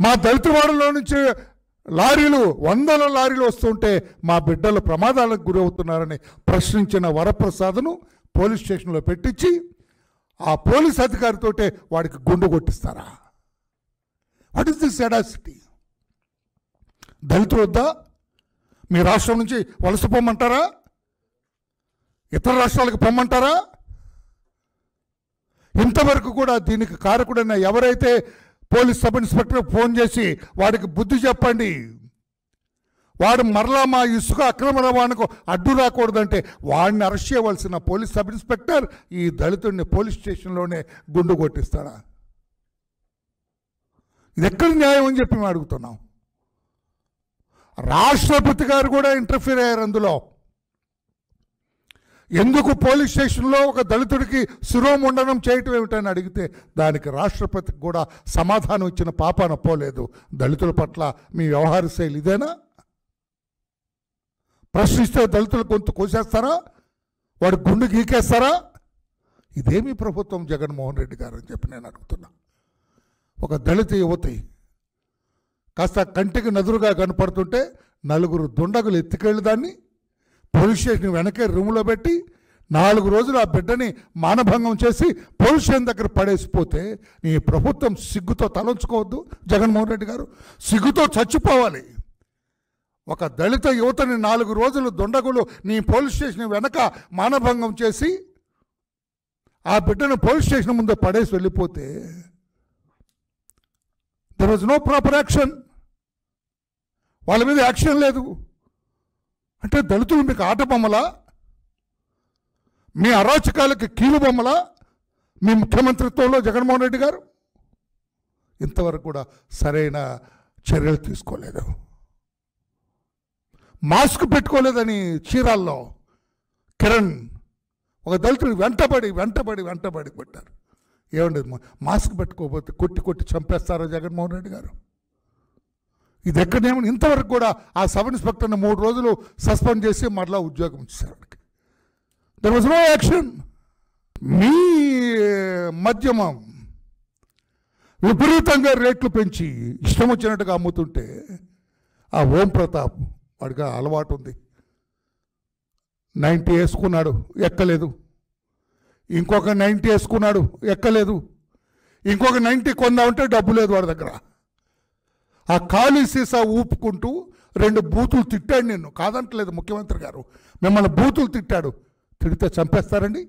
మా దళితవాడలో నుంచి లారీలు వందల లారీలు వస్తుంటే మా బిడ్డలు ప్రమాదాలకు గురవుతున్నారని ప్రశ్నించిన వరప్రసాద్ను పోలీస్ స్టేషన్లో పెట్టించి ఆ పోలీస్ అధికారితోటే వాడికి గుండు కొట్టిస్తారా? వాట్ ఇస్ దిస్ ఎడాసిటీ దళితులు వద్దా? మీ రాష్ట్రం నుంచి వలస పొమ్మంటారా? ఇతర రాష్ట్రాలకు పొమ్మంటారా? ఇంతవరకు కూడా దీనికి కారకుడైన ఎవరైతే పోలీస్ సబ్ ఇన్స్పెక్టర్ ఫోన్ చేసి వాడికి బుద్ధి చెప్పండి. వాడు మరలా మా ఇసుక అక్రమ రవాణాకు అడ్డు రాకూడదంటే వాడిని అరెస్ట్ చేయవలసిన పోలీస్ సబ్ ఇన్స్పెక్టర్ ఈ దళితుడిని పోలీస్ స్టేషన్లోనే గుండు కొట్టిస్తాడా? ఇది ఎక్కడ న్యాయం అని చెప్పి మేము అడుగుతున్నాం. రాష్ట్రపతి గారు కూడా ఇంటర్ఫీర్ అయ్యారు అందులో. ఎందుకు పోలీస్ స్టేషన్లో ఒక దళితుడికి శిరోముండనం చేయటం ఏమిటని అడిగితే దానికి రాష్ట్రపతికి కూడా సమాధానం ఇచ్చిన పాపాన పోలేదు దళితుల పట్ల మీ వ్యవహార శైలి ఇదేనా? ప్రశ్నిస్తే దళితులు గొంతు కోసేస్తారా? వాడి గుండు గీకేస్తారా? ఇదేమి ప్రభుత్వం జగన్మోహన్ రెడ్డి గారు అని చెప్పి నేను అడుగుతున్నా. ఒక దళిత యువతి కాస్త కంటికి నదురుగా కనపడుతుంటే నలుగురు దుండగులు ఎత్తుకెళ్ళి దాన్ని పోలీస్ స్టేషన్ వెనకే రూములో పెట్టి నాలుగు రోజులు ఆ బిడ్డని మానభంగం చేసి పోలీస్ స్టేషన్ దగ్గర పడేసిపోతే నీ ప్రభుత్వం సిగ్గుతో తలంచుకోవద్దు జగన్మోహన్ రెడ్డి గారు. సిగ్గుతో చచ్చిపోవాలి. ఒక దళిత యువతని నాలుగు రోజులు దుండగులు నీ పోలీస్ స్టేషన్ వెనక మానభంగం చేసి ఆ బిడ్డను పోలీస్ స్టేషన్ ముందు పడేసి వెళ్ళిపోతే there was no proper action వాళ్ళ మీద యాక్షన్ లేదు. అంటే దళితులు మీకు ఆట బొమ్మలా? మీ అరాచకాలకి కీలు బొమ్మలా? మీ ముఖ్యమంత్రిత్వంలో జగన్మోహన్ రెడ్డి గారు? ఇంతవరకు కూడా సరైన చర్యలు తీసుకోలేదు. మాస్క్ పెట్టుకోలేదని చీరాల్లో కిరణ్ ఒక దళితుడు వెంటబడి వెంటబడి వెంటబడి కొట్టారు. ఏమండదు మాస్క్ పెట్టుకోకపోతే కొట్టి కొట్టి చంపేస్తారో జగన్మోహన్ రెడ్డి గారు? ఇది ఎక్కడేమో ఇంతవరకు కూడా ఆ సబ్ ఇన్స్పెక్టర్ని మూడు రోజులు సస్పెండ్ చేసి మరలా ఉద్యోగం ఇచ్చారు దర్ వాజ్ నో యాక్షన్ మీ మద్యమం విపరీతంగా రేట్లు పెంచి ఇష్టం వచ్చినట్టుగా అమ్ముతుంటే ఆ ఓం ప్రతాప్ వాడికి అలవాటు ఉంది. నైంటీ వేసుకున్నాడు ఎక్కలేదు. ఇంకొక నైంటీ వేసుకున్నాడు ఎక్కలేదు. ఇంకొక నైంటీ కొందామంటే డబ్బు లేదు వాడి దగ్గర. ఆ ఖాళీ సీసా ఊపుకుంటూ రెండు బూతులు తిట్టాడు నిన్ను. కాదంటలేదు ముఖ్యమంత్రి గారు. మిమ్మల్ని బూతులు తిట్టాడు. తిడితే చంపేస్తారండి?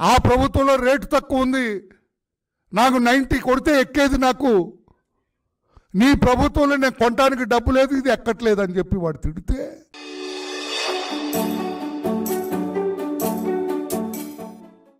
ఆ ప్రభుత్వంలో రేటు తక్కువ ఉంది. నాకు నైంటీ కొడితే ఎక్కేది నాకు. నీ ప్రభుత్వంలో నేను కొనడానికి డబ్బు లేదు ఇది ఎక్కట్లేదు అని చెప్పి వాడు తిడితే